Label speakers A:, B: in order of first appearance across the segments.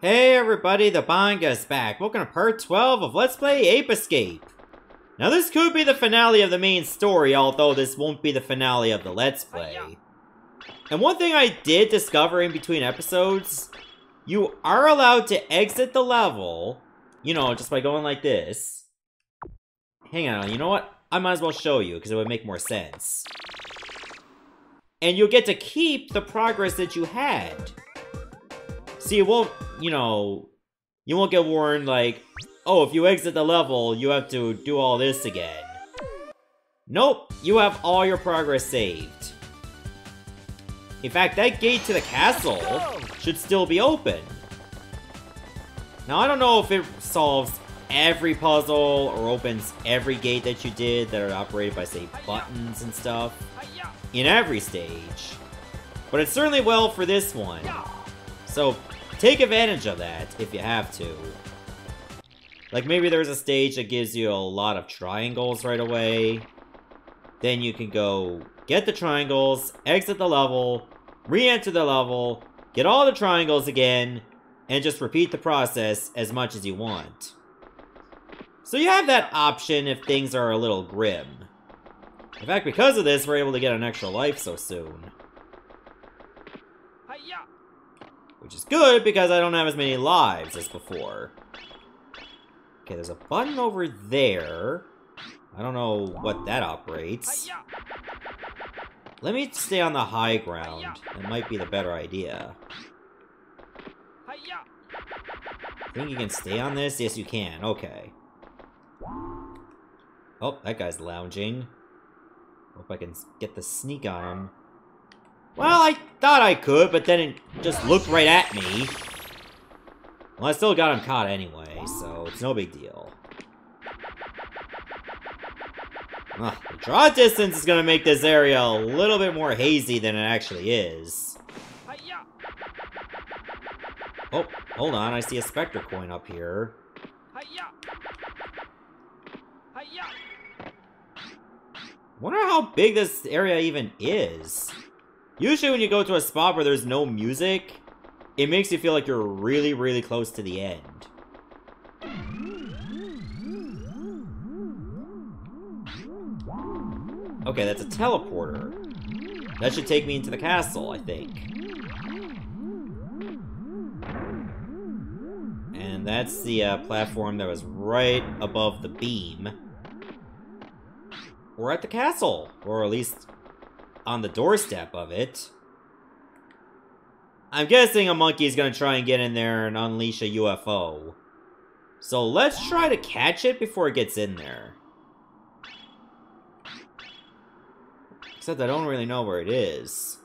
A: Hey everybody, the Bangaa's back. Welcome to part 12 of Let's Play Ape Escape. Now this could be the finale of the main story, although this won't be the finale of the Let's Play. And one thing I did discover in between episodes, you are allowed to exit the level, you know, just by going like this. Hang on, you know what? I might as well show you, because it would make more sense. And you'll get to keep the progress that you had. See, you won't, you know, you won't get warned like, oh, if you exit the level, you have to do all this again. Nope, you have all your progress saved. In fact, that gate to the castle should still be open. Now, I don't know if it solves every puzzle or opens every gate that you did that are operated by, say, buttons and stuff in every stage. But it certainly will for this one. So, take advantage of that if you have to. Like, maybe there's a stage that gives you a lot of triangles right away. Then you can go get the triangles, exit the level, re-enter the level, get all the triangles again, and just repeat the process as much as you want. So you have that option if things are a little grim. In fact, because of this, we're able to get an extra life so soon. Which is good, because I don't have as many lives as before. Okay, there's a button over there. I don't know what that operates. Let me stay on the high ground. That might be the better idea. I Think you can stay on this? Yes, you can. Okay. Oh, that guy's lounging. Hope I can get the sneak on him. Well, I thought I could, but then it just looked right at me. Well, I still got him caught anyway, so it's no big deal. Ugh, the draw distance is gonna make this area a little bit more hazy than it actually is. Oh, hold on, I see a Specter coin up here. Wonder how big this area even is. Usually when you go to a spot where there's no music, it makes you feel like you're really, really close to the end. Okay, that's a teleporter. That should take me into the castle, I think. And that's the uh, platform that was right above the beam. We're at the castle, or at least on the doorstep of it. I'm guessing a monkey is going to try and get in there and unleash a UFO. So let's try to catch it before it gets in there. Except I don't really know where it is.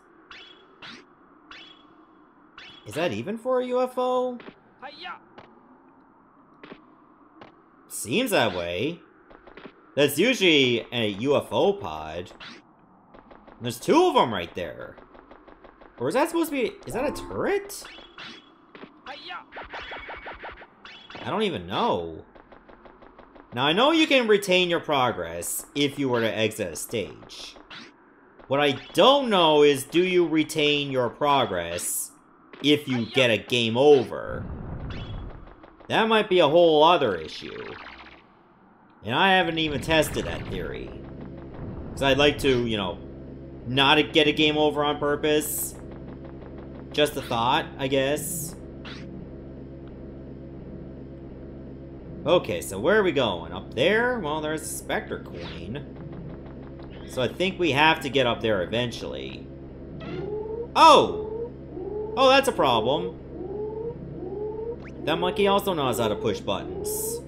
A: Is that even for a UFO? Seems that way. That's usually a UFO pod. There's two of them right there. Or is that supposed to be... Is that a turret? I don't even know. Now, I know you can retain your progress if you were to exit a stage. What I don't know is, do you retain your progress if you get a game over? That might be a whole other issue. And I haven't even tested that theory. Because I'd like to, you know, not get a game over on purpose. Just a thought, I guess. Okay, so where are we going? Up there? Well, there's a Specter coin. So I think we have to get up there eventually. Oh! Oh, that's a problem. That monkey also knows how to push buttons.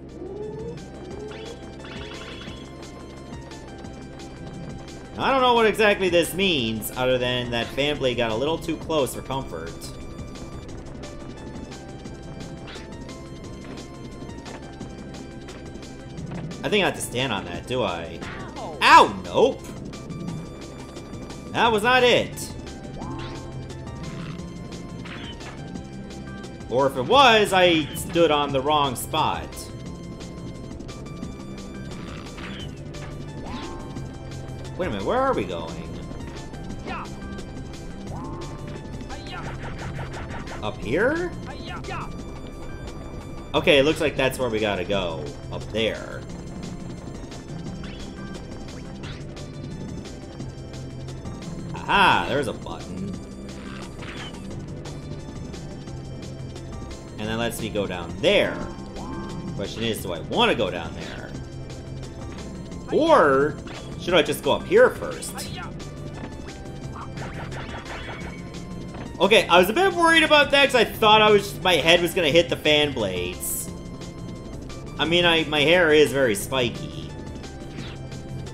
A: I don't know what exactly this means, other than that Fanblade got a little too close for comfort. I think I have to stand on that, do I? Ow! Nope! That was not it! Or if it was, I stood on the wrong spot. Wait a minute, where are we going? Up here? Okay, it looks like that's where we gotta go. Up there. Aha, there's a button. And that lets me go down there. Question is, do I want to go down there? Or, should I just go up here first? Okay, I was a bit worried about that because I thought I was my head was gonna hit the fan blades. I mean, I my hair is very spiky.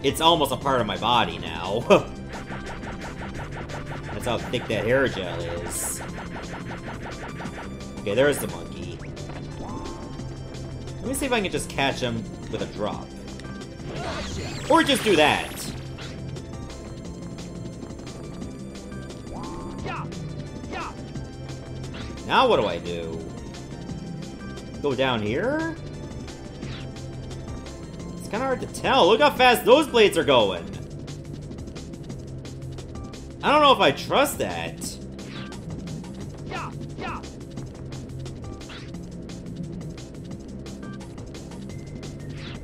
A: It's almost a part of my body now. That's how thick that hair gel is. Okay, there's the monkey. Let me see if I can just catch him with a drop. Or just do that. Now what do I do? Go down here? It's kind of hard to tell. Look how fast those blades are going. I don't know if I trust that.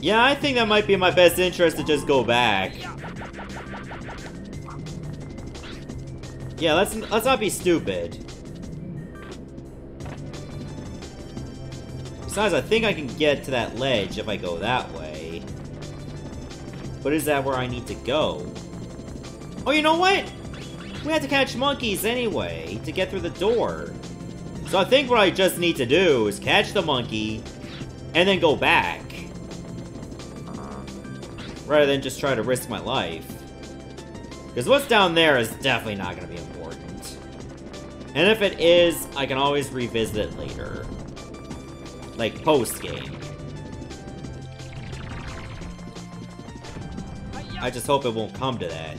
A: Yeah, I think that might be in my best interest to just go back. Yeah, let's let's not be stupid. Besides, I think I can get to that ledge if I go that way. But is that where I need to go? Oh, you know what? We had to catch monkeys anyway, to get through the door. So I think what I just need to do is catch the monkey, and then go back. Rather than just try to risk my life. Because what's down there is definitely not going to be important. And if it is, I can always revisit it later like post-game. I just hope it won't come to that.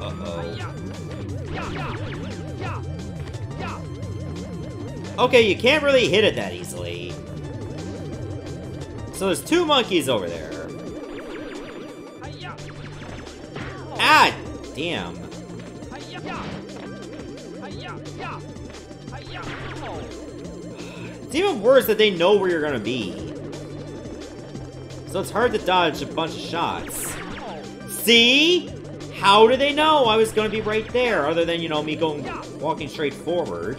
A: Uh-oh. Okay, you can't really hit it that easily. So there's two monkeys over there. Ah! Damn. It's even worse that they know where you're gonna be. So it's hard to dodge a bunch of shots. See? How do they know I was gonna be right there, other than, you know, me going, walking straight forward?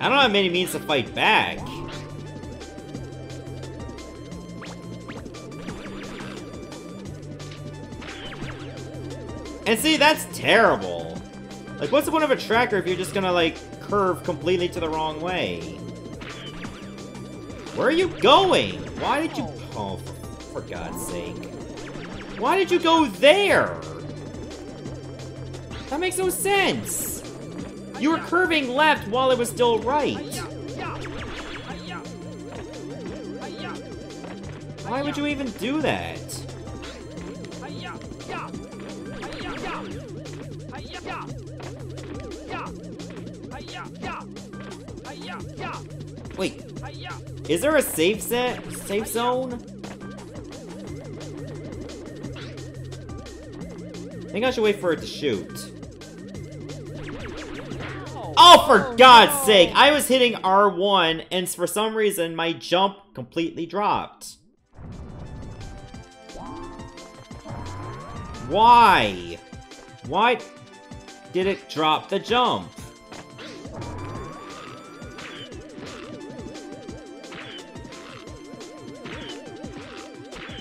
A: I don't have many means to fight back. And see, that's terrible. Like, what's the point of a tracker if you're just gonna, like, curve completely to the wrong way? Where are you going? Why did you... Oh, for, for God's sake. Why did you go there? That makes no sense! You were curving left while it was still right. Why would you even do that? Wait, is there a safe set, safe zone? I think I should wait for it to shoot. Oh, for God's sake! I was hitting R1, and for some reason, my jump completely dropped. Why? Why did it drop the jump?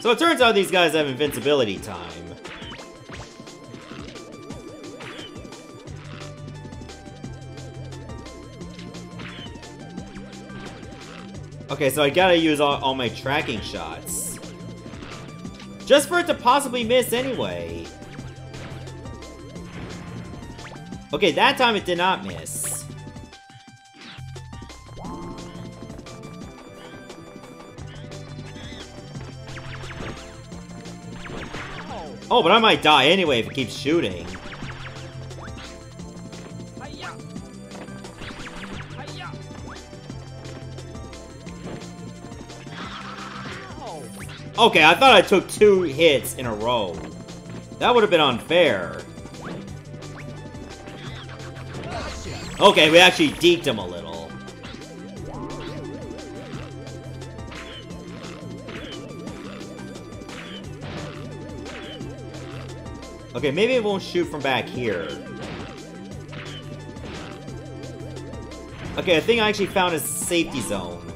A: So it turns out these guys have invincibility time. Okay, so I gotta use all, all my tracking shots. Just for it to possibly miss anyway. Okay, that time it did not miss. Oh, but I might die anyway if it keeps shooting. Okay, I thought I took two hits in a row. That would have been unfair. Okay, we actually deked him a little. Okay, maybe it won't shoot from back here. Okay, I think I actually found a safety zone.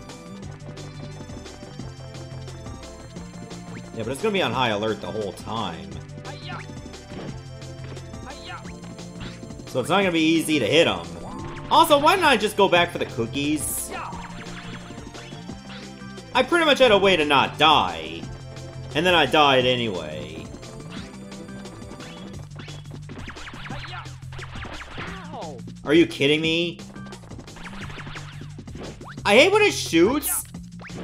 A: Yeah, but it's gonna be on high alert the whole time. So it's not gonna be easy to hit him. Also, why not just go back for the cookies? I pretty much had a way to not die. And then I died anyway. Are you kidding me? I hate when it shoots,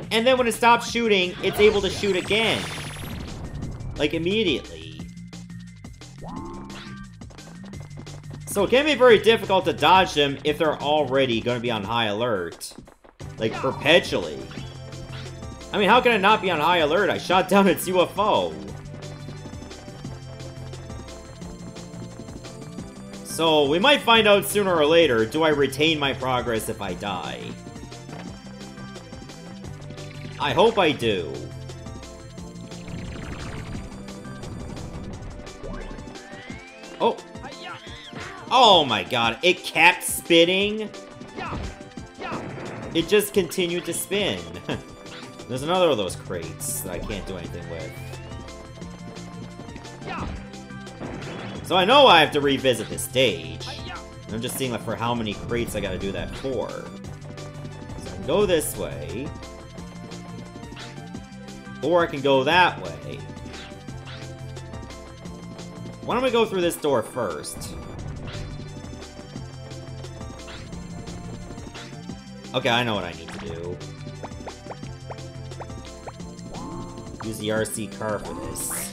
A: and then when it stops shooting, it's able to shoot again. Like, immediately. So it can be very difficult to dodge them if they're already going to be on high alert. Like, perpetually. I mean, how can I not be on high alert? I shot down its UFO. So, we might find out sooner or later, do I retain my progress if I die? I hope I do. Oh my god, it kept spinning? It just continued to spin. There's another of those crates that I can't do anything with. So I know I have to revisit this stage. I'm just seeing like for how many crates I gotta do that for. So I can go this way. Or I can go that way. Why don't we go through this door first? Okay, I know what I need to do. Use the RC car for this.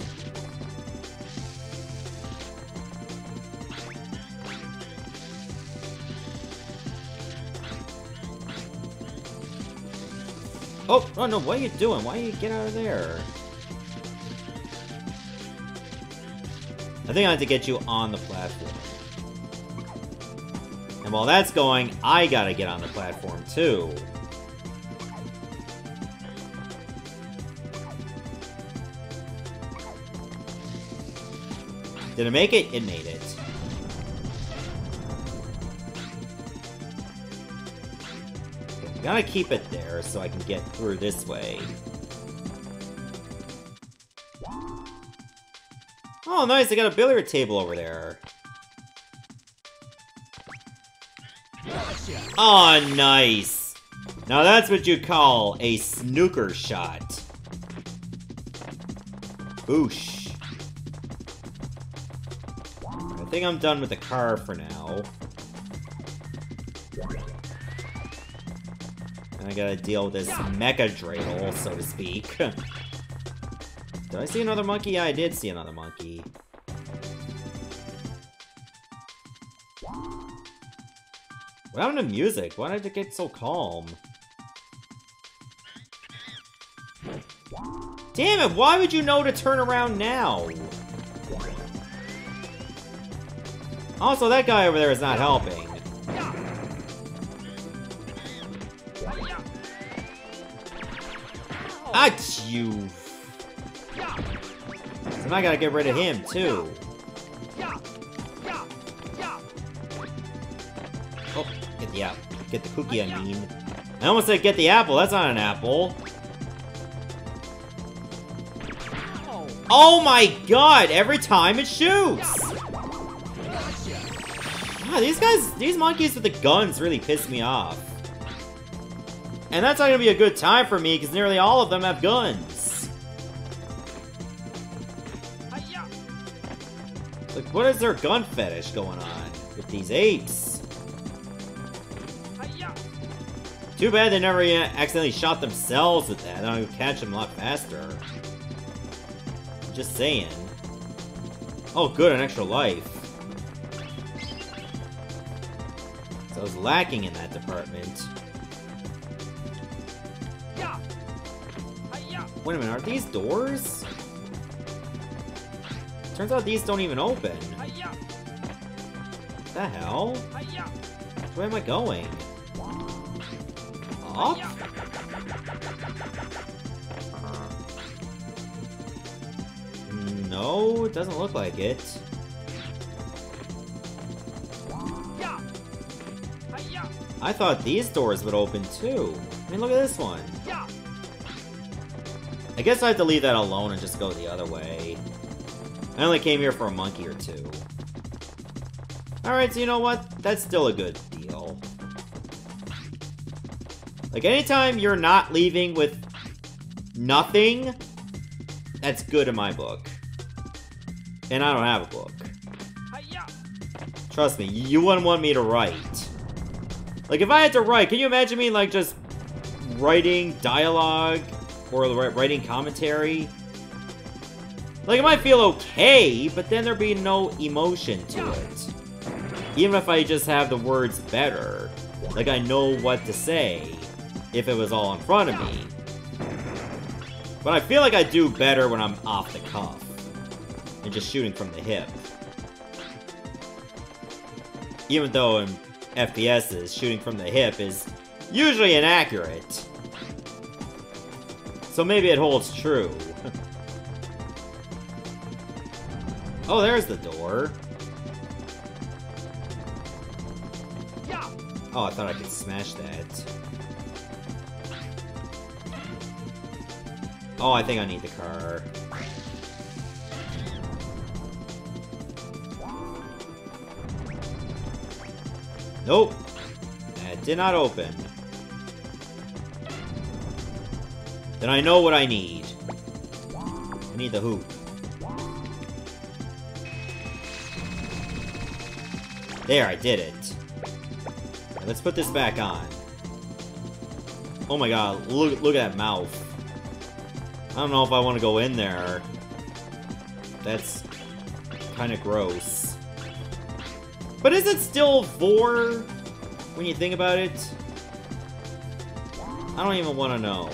A: Oh, oh no, what are you doing? Why are you get out of there? I think I have to get you on the platform. While that's going, I gotta get on the platform too. Did it make it? It made it. Gotta keep it there so I can get through this way. Oh, nice, I got a billiard table over there. Oh, nice. Now that's what you call a snooker shot. Boosh. I think I'm done with the car for now. And I gotta deal with this mecha dreidel, so to speak. did I see another monkey? Yeah, I did see another monkey. What happened to music? Why did it get so calm? Damn it, why would you know to turn around now? Also, that guy over there is not helping. Ah, you. So I gotta get rid of him, too. Get the cookie, I mean. I almost said get the apple. That's not an apple. Oh my god! Every time it shoots! Ah, these guys, these monkeys with the guns really piss me off. And that's not gonna be a good time for me, because nearly all of them have guns. Like, what is their gun fetish going on with these apes? Too bad they never accidentally shot themselves with that. I would catch them a lot faster. Just saying. Oh, good, an extra life. So I was lacking in that department. Wait a minute, are these doors? Turns out these don't even open. The hell? Where am I going? No, it doesn't look like it. I thought these doors would open too. I mean, look at this one. I guess I have to leave that alone and just go the other way. I only came here for a monkey or two. Alright, so you know what? That's still a good Like, anytime you're not leaving with nothing, that's good in my book. And I don't have a book. Trust me, you wouldn't want me to write. Like, if I had to write, can you imagine me, like, just writing dialogue or writing commentary? Like, it might feel okay, but then there'd be no emotion to it. Even if I just have the words better. Like, I know what to say if it was all in front of me. But I feel like I do better when I'm off the cuff and just shooting from the hip. Even though in FPSs, shooting from the hip is usually inaccurate. So maybe it holds true. oh, there's the door. Oh, I thought I could smash that. Oh, I think I need the car. Nope. That did not open. Then I know what I need. I need the hoop. There, I did it. Let's put this back on. Oh my god, look, look at that mouth. I don't know if I want to go in there. That's kind of gross. But is it still Vor when you think about it? I don't even want to know.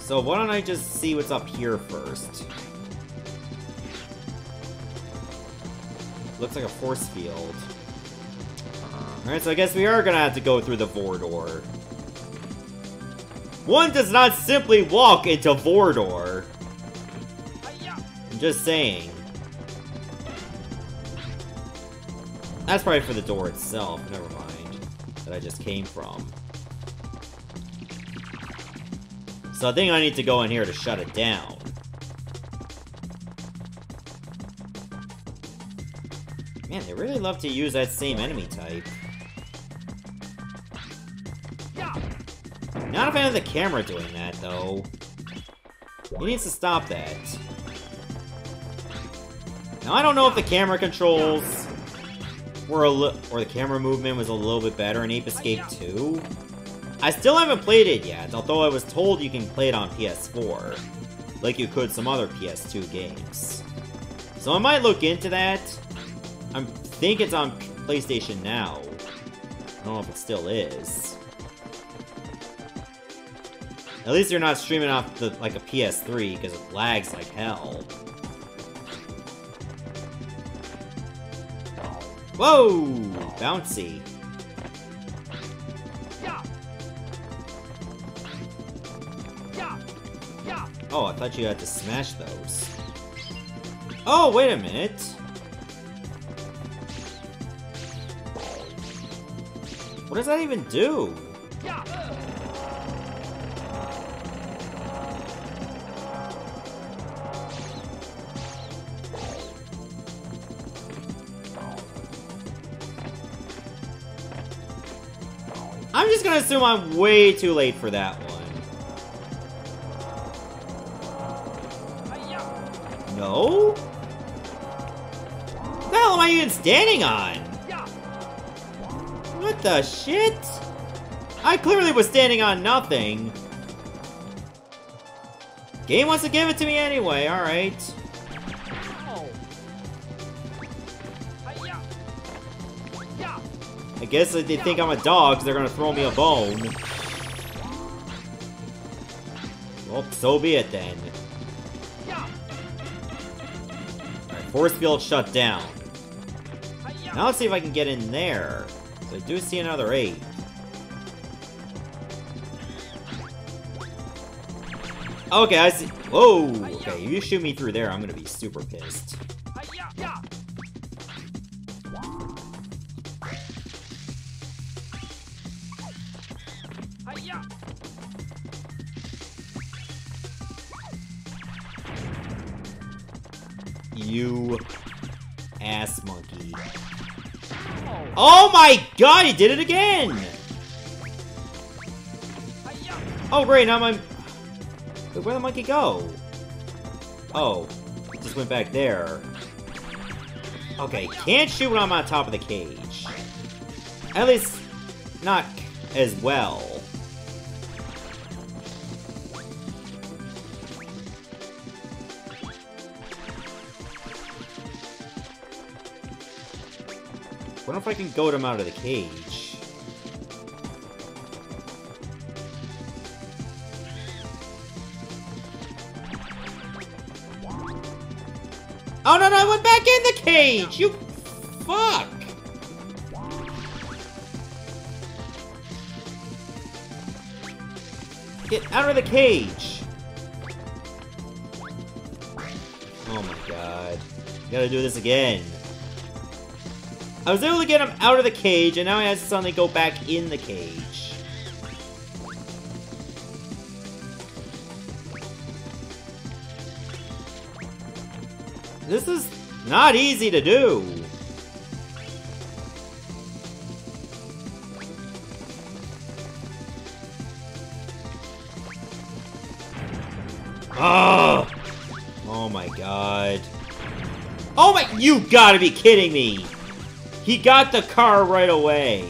A: So why don't I just see what's up here first? Looks like a force field. Alright, so I guess we are gonna have to go through the Vor door. One does not simply walk into Vordor. I'm just saying. That's probably for the door itself, never mind. That I just came from. So I think I need to go in here to shut it down. Man, they really love to use that same enemy type. Not a fan of the camera doing that, though. He needs to stop that. Now, I don't know if the camera controls were a or the camera movement was a little bit better in Ape Escape 2. I still haven't played it yet, although I was told you can play it on PS4, like you could some other PS2 games. So I might look into that. I think it's on PlayStation Now. I don't know if it still is. At least you're not streaming off the, like a PS3, because it lags like hell. Whoa! Bouncy. Oh, I thought you had to smash those. Oh, wait a minute. What does that even do? Gonna assume I'm way too late for that one. No? What the hell am I even standing on? What the shit? I clearly was standing on nothing. Game wants to give it to me anyway, alright. I guess they think I'm a dog, because they're gonna throw me a bone. Well, so be it then. Alright, force field shut down. Now let's see if I can get in there. So I do see another eight. Okay, I see. Whoa! Okay, if you shoot me through there, I'm gonna be super pissed. You ass monkey. Oh my god, he did it again! Oh great, now my... Wait, where'd the monkey go? Oh, it just went back there. Okay, can't shoot when I'm on top of the cage. At least, not as well. I wonder if I can goad him out of the cage. Oh no no, I went back in the cage! You fuck! Get out of the cage! Oh my god. You Gotta do this again. I was able to get him out of the cage, and now he has to suddenly go back in the cage. This is not easy to do. Oh! Oh my god. Oh my- You gotta be kidding me! He got the car right away!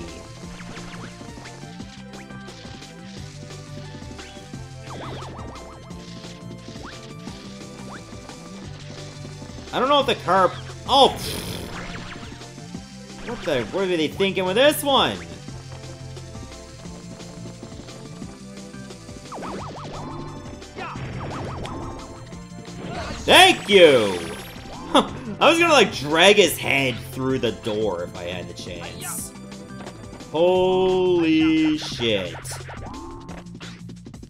A: I don't know if the car... Oh! What the... What are they thinking with this one? Thank you! I was gonna like drag his head through the door if I had the chance. Holy shit.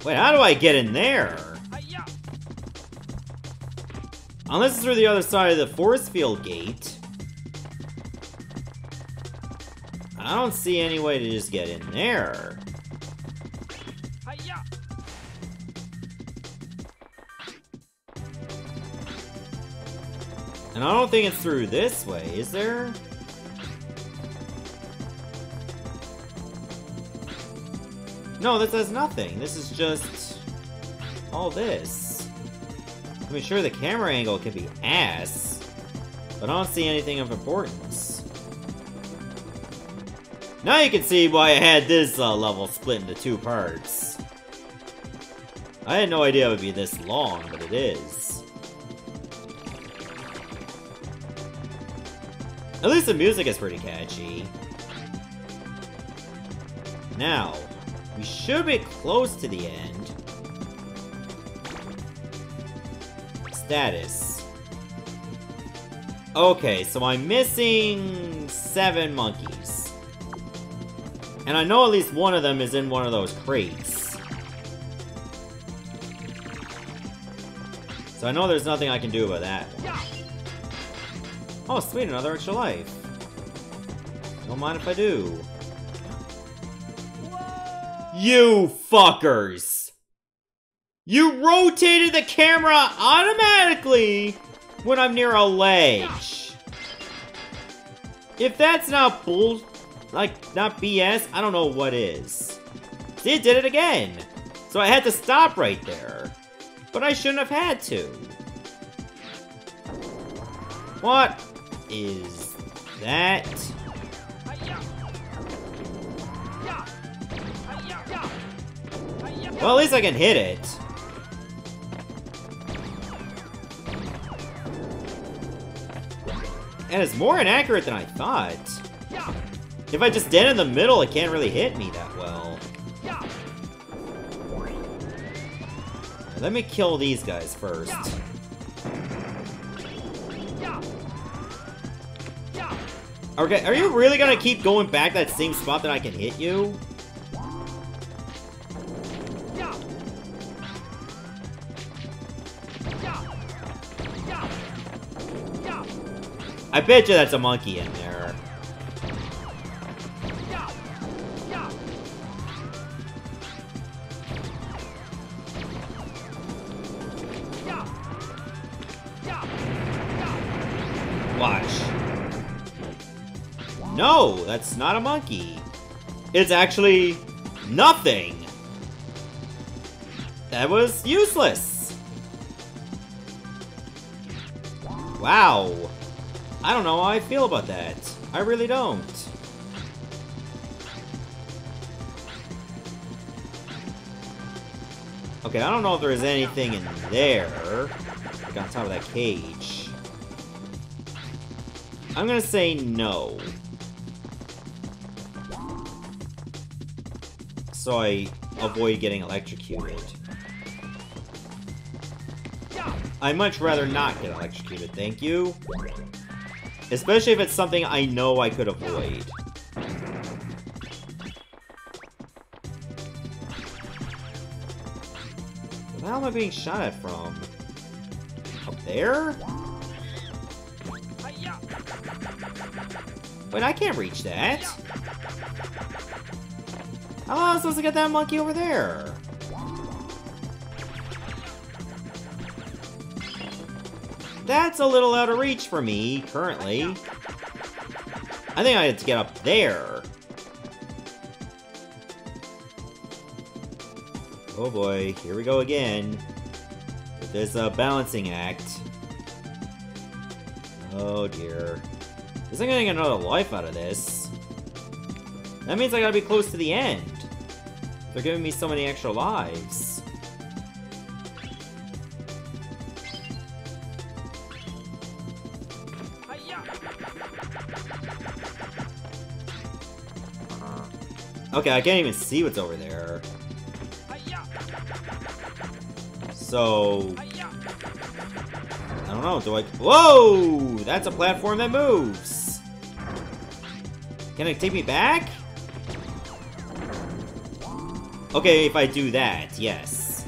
A: Wait, how do I get in there? Unless it's through the other side of the force field gate. I don't see any way to just get in there. I don't think it's through this way, is there? No, this has nothing. This is just... all this. I mean, sure, the camera angle can be ass, but I don't see anything of importance. Now you can see why I had this uh, level split into two parts. I had no idea it would be this long, but it is. At least the music is pretty catchy. Now, we should be close to the end. Status. Okay, so I'm missing seven monkeys. And I know at least one of them is in one of those crates. So I know there's nothing I can do about that one. Oh, sweet, another extra life. Don't mind if I do. You fuckers! You rotated the camera automatically when I'm near a ledge. If that's not bull... like, not BS, I don't know what is. It did it again. So I had to stop right there. But I shouldn't have had to. What is that? Well, at least I can hit it. And it's more inaccurate than I thought. If I just stand in the middle, it can't really hit me that well. Let me kill these guys first. Okay, are you really gonna keep going back that same spot that I can hit you? I bet you that's a monkey in there. That's not a monkey. It's actually nothing. That was useless. Wow. I don't know how I feel about that. I really don't. Okay, I don't know if there's anything in there. Like on top of that cage. I'm gonna say no. So I avoid getting electrocuted. I'd much rather not get electrocuted, thank you. Especially if it's something I know I could avoid. Where am I being shot at from? Up there? Wait, I can't reach that. How am I supposed to get that monkey over there? That's a little out of reach for me, currently. I think I had to get up there. Oh boy, here we go again. With this uh, balancing act. Oh dear. Isn't gonna get another life out of this. That means I gotta be close to the end. They're giving me so many extra lives. Okay, I can't even see what's over there. So... I don't know, do I... Whoa! That's a platform that moves! Can it take me back? Okay, if I do that, yes.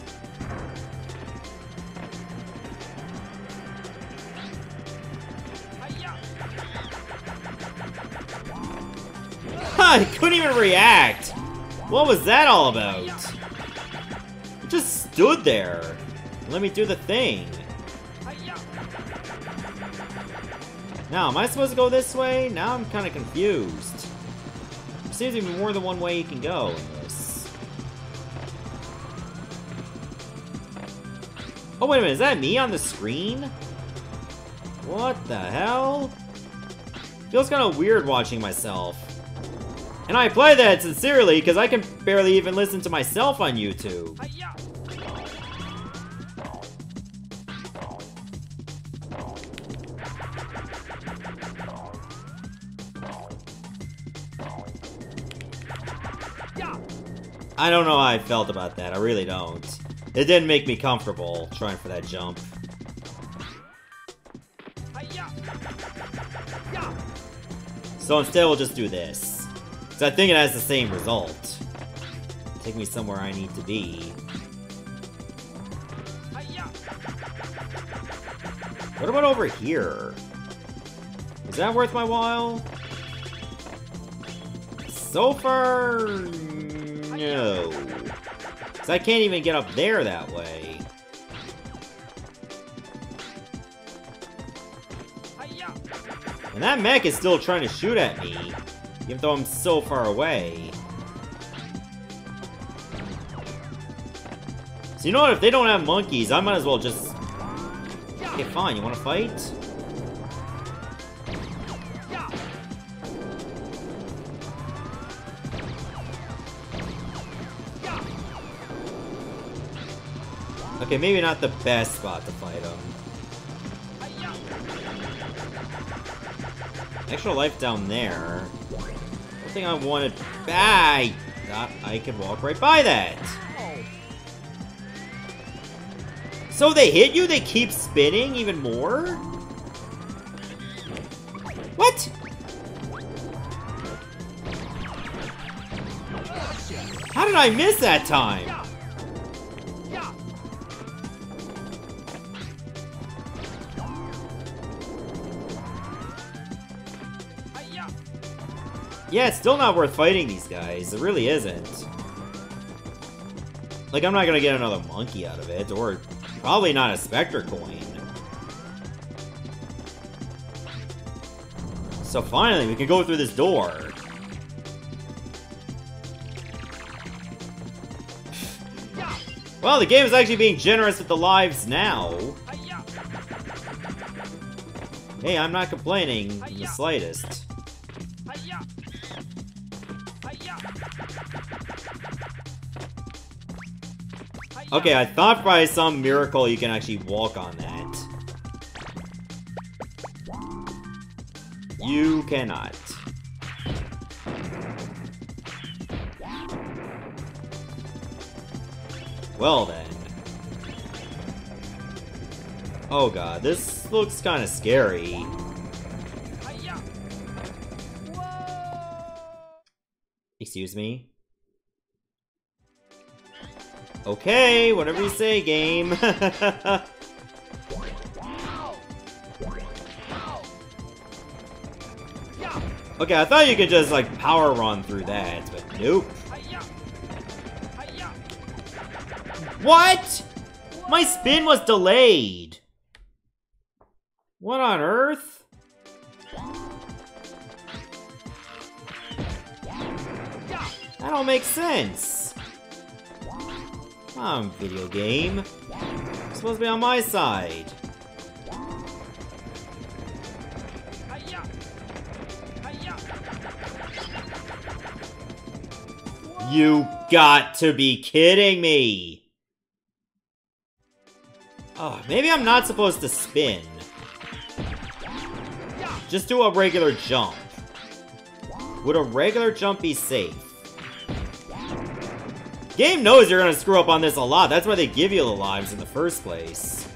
A: I couldn't even react! What was that all about? It just stood there. Let me do the thing. Now, am I supposed to go this way? Now I'm kind of confused. There seems to be more than one way you can go Oh, wait a minute, is that me on the screen? What the hell? Feels kind of weird watching myself. And I play that sincerely, because I can barely even listen to myself on YouTube. I don't know how I felt about that, I really don't. It didn't make me comfortable trying for that jump. So instead we'll just do this. So I think it has the same result. Take me somewhere I need to be. What about over here? Is that worth my while? So far, no. Cause I can't even get up there that way. And that mech is still trying to shoot at me, even though I'm so far away. So you know what, if they don't have monkeys, I might as well just... Okay, fine, you wanna fight? Okay, maybe not the best spot to fight him. Extra life down there. I think I wanted... I thought I could walk right by that. So they hit you, they keep spinning even more? What? How did I miss that time? Yeah, it's still not worth fighting these guys. It really isn't. Like, I'm not gonna get another monkey out of it, or probably not a Specter coin. So finally, we can go through this door. Well, the game is actually being generous with the lives now. Hey, I'm not complaining in the slightest. Okay, I thought by some miracle you can actually walk on that. You cannot. Well then. Oh god, this looks kind of scary. Excuse me? Okay, whatever you say, game. okay, I thought you could just, like, power run through that, but nope. What? My spin was delayed. What on earth? That don't make sense. On, video game. You're supposed to be on my side. You got to be kidding me! Oh, maybe I'm not supposed to spin. Just do a regular jump. Would a regular jump be safe? Game knows you're gonna screw up on this a lot. That's why they give you the lives in the first place.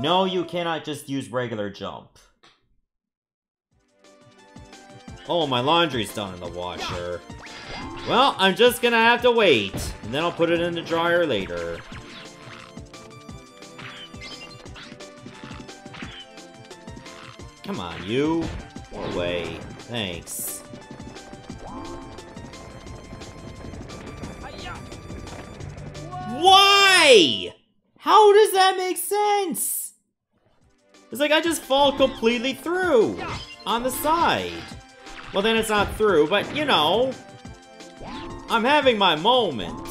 A: No, you cannot just use regular jump. Oh, my laundry's done in the washer. Well, I'm just gonna have to wait, and then I'll put it in the dryer later. Come on, you. Go away. Thanks. Why? How does that make sense? It's like I just fall completely through on the side. Well, then it's not through, but you know, I'm having my moment.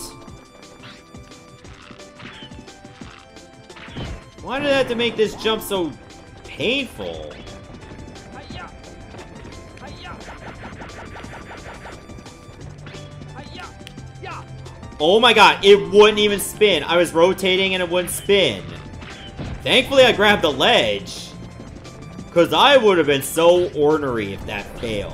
A: Why did I have to make this jump so painful? Oh my god, it wouldn't even spin. I was rotating and it wouldn't spin. Thankfully, I grabbed the ledge. Because I would have been so ornery if that failed.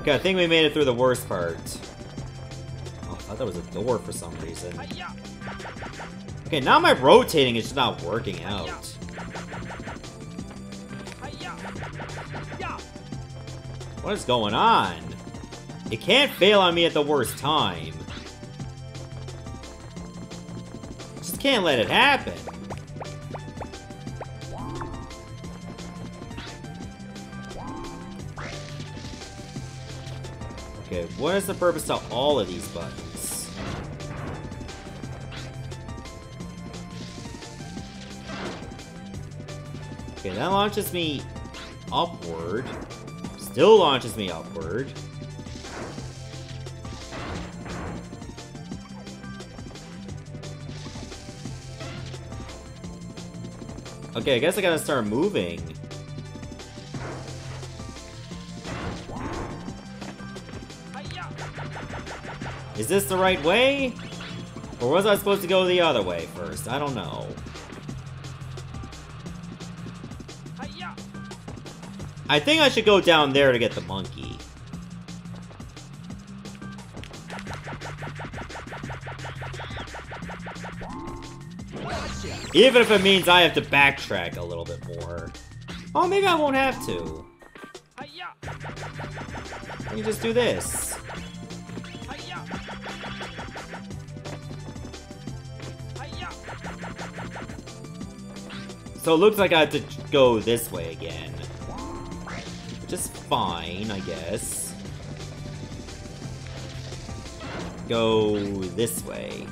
A: Okay, I think we made it through the worst part. Oh, I thought that was a door for some reason. Okay, now my rotating is just not working out. What is going on? It can't fail on me at the worst time. Just can't let it happen. Okay, what is the purpose of all of these buttons? Okay, that launches me upward. Still launches me upward. Okay, I guess I gotta start moving. Is this the right way? Or was I supposed to go the other way first? I don't know. I think I should go down there to get the monkey. Even if it means I have to backtrack a little bit more. Oh, maybe I won't have to. Let me just do this. So it looks like I have to go this way again. Fine, I guess. Go this way.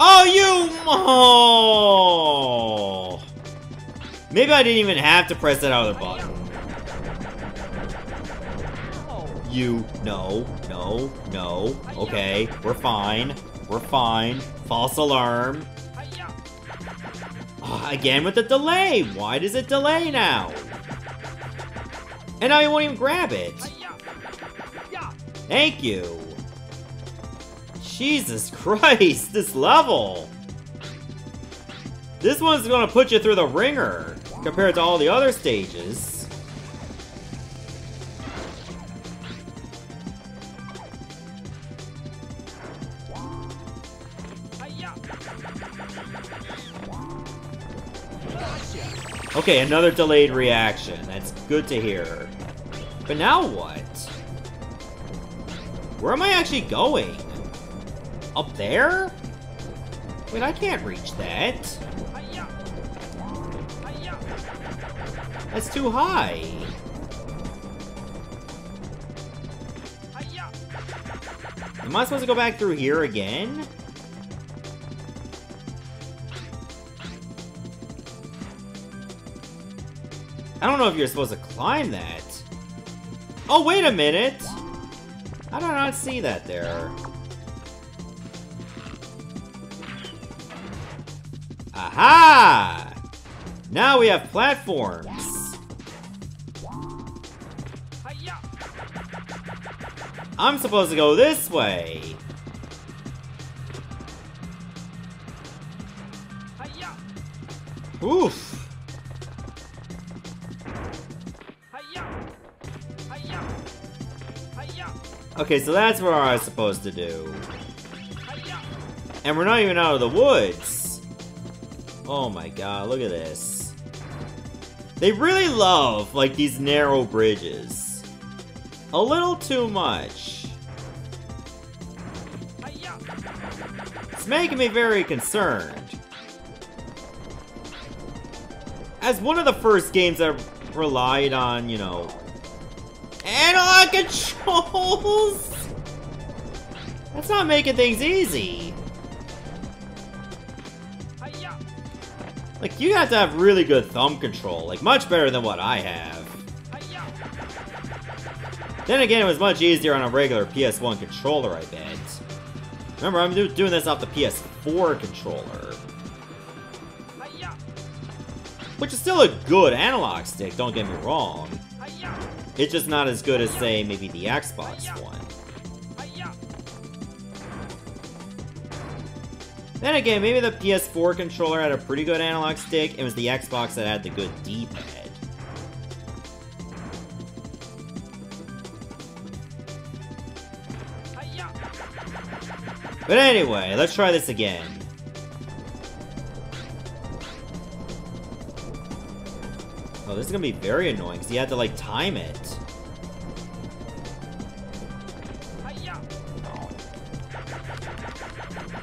A: Oh, you... Oh! Maybe I didn't even have to press that other button. You... No. No. No. Okay. We're fine. We're fine. False alarm. Oh, again with the delay! Why does it delay now? And now you won't even grab it. Thank you. Jesus Christ, this level! This one's gonna put you through the ringer, compared to all the other stages. Okay, another delayed reaction. That's good to hear. But now what? Where am I actually going? Up there? Wait, I can't reach that. That's too high. Am I supposed to go back through here again? I don't know if you're supposed to climb that. Oh, wait a minute! How did I not see that there? Aha! Now we have platforms. I'm supposed to go this way. Oof. Okay, so that's what I was supposed to do. And we're not even out of the woods. Oh my god, look at this. They really love, like, these narrow bridges. A little too much. It's making me very concerned. As one of the first games that relied on, you know, analog controls! That's not making things easy. Like, you have to have really good thumb control. Like, much better than what I have. Then again, it was much easier on a regular PS1 controller, I bet. Remember, I'm do doing this off the PS4 controller. Which is still a good analog stick, don't get me wrong. It's just not as good as, say, maybe the Xbox one. Then again, maybe the PS4 controller had a pretty good analog stick, it was the Xbox that had the good D-pad. But anyway, let's try this again. Oh, this is gonna be very annoying, because you have to, like, time it.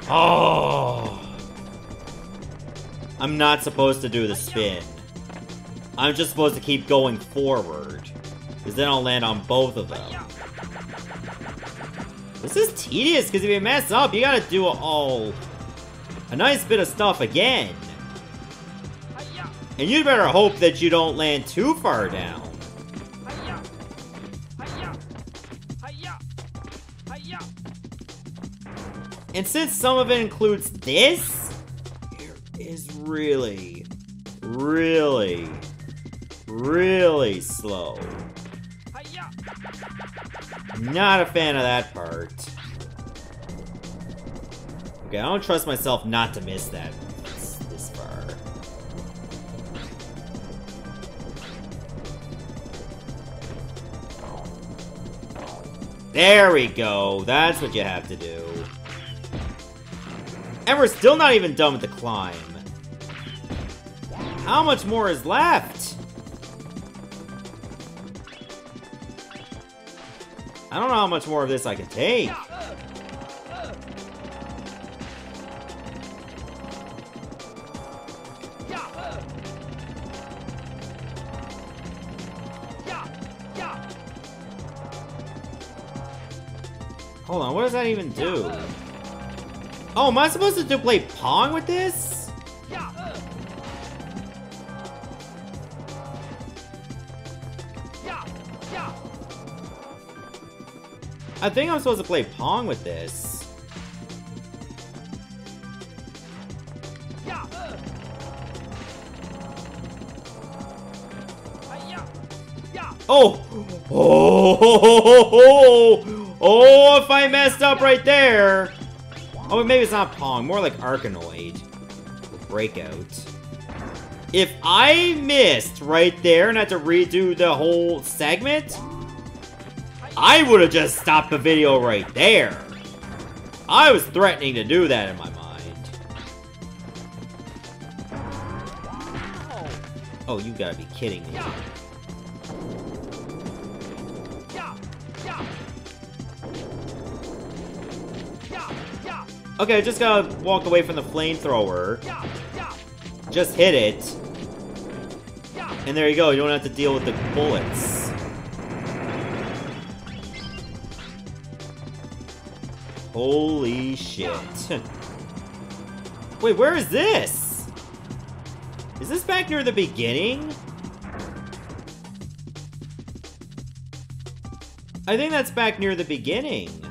A: Oh! I'm not supposed to do the spin. I'm just supposed to keep going forward. Because then I'll land on both of them. This is tedious, because if you mess up, you gotta do all... Oh, a nice bit of stuff again. And you better hope that you don't land too far down. And since some of it includes this, it is really, really, really slow. Not a fan of that part. Okay, I don't trust myself not to miss that There we go. That's what you have to do. And we're still not even done with the climb. How much more is left? I don't know how much more of this I can take. Even do? Oh, am I supposed to do play Pong with this? I think I'm supposed to play Pong with this. Oh! Oh! Oh! If I messed up right there! Oh, maybe it's not Pong, more like Arkanoid. Breakout. If I missed right there and had to redo the whole segment, I would have just stopped the video right there. I was threatening to do that in my mind. Oh, you gotta be kidding me. Okay, I just gotta walk away from the flamethrower. Just hit it. And there you go, you don't have to deal with the bullets. Holy shit. Wait, where is this? Is this back near the beginning? I think that's back near the beginning.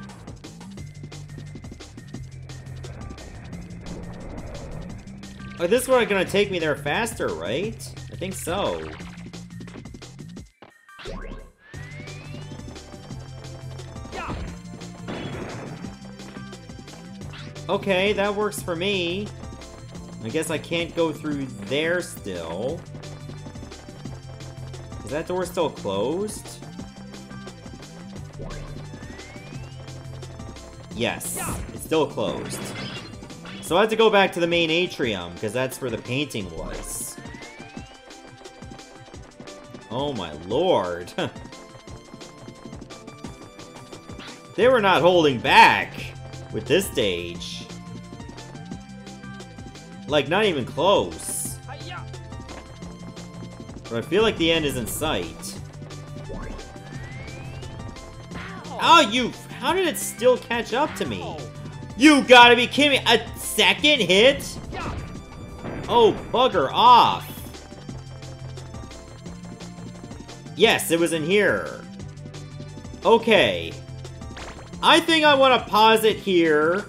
A: Oh, this is gonna take me there faster, right? I think so. Okay, that works for me. I guess I can't go through there still. Is that door still closed? Yes, it's still closed. So I have to go back to the main atrium, because that's where the painting was. Oh my lord. they were not holding back with this stage. Like, not even close. But I feel like the end is in sight. Oh, you... How did it still catch up to me? You gotta be kidding me! A second hit? Oh, bugger off. Yes, it was in here. Okay. I think I want to pause it here.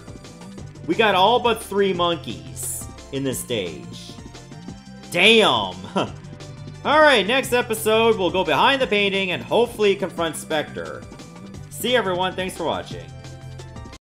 A: We got all but three monkeys in this stage. Damn! Alright, next episode, we'll go behind the painting and hopefully confront Specter. See everyone, thanks for watching.